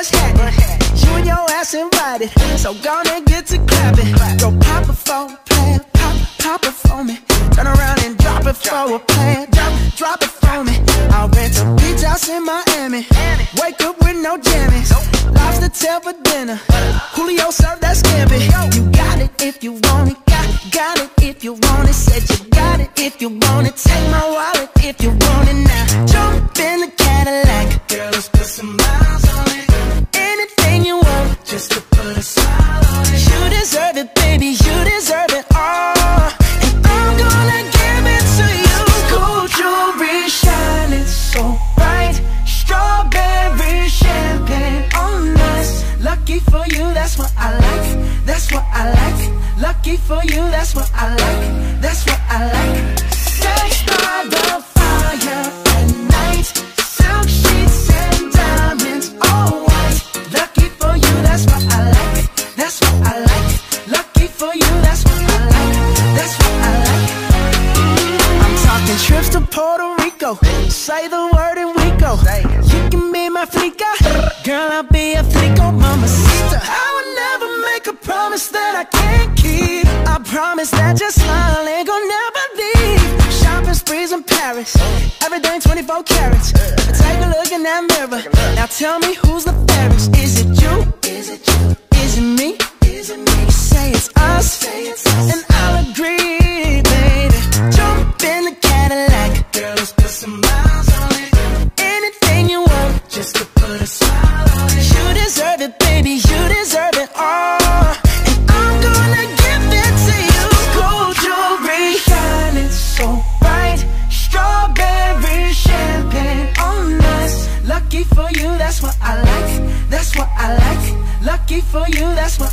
bush hat. You and your ass invited, so gonna get to clapping. Go pop a plan, pop, pop it for me. Turn around and drop it for a plan, drop, drop it for me. I'll rent a beach house in Miami. Wake up with no jammies. Lobster tail for dinner. Julio served that scampi. You got it, You deserve it, baby. You deserve it all. And I'm gonna give it to you. Gold jewelry shining so bright. Strawberry champagne on us. Lucky for you, that's what I like. That's what I like. Lucky for you, that's what I like. You, that's what I like. That's what I like. I'm talking trips to Puerto Rico. Say the word and we go. You can be my flica. Girl, I'll be a flico, mama sister. I would never make a promise that I can't keep. I promise that your smile ain't gonna never leave. Shopping sprees in Paris. Everything 24 carats. Take a look in that mirror. Now tell me who's the fairest. Is it for you, that's what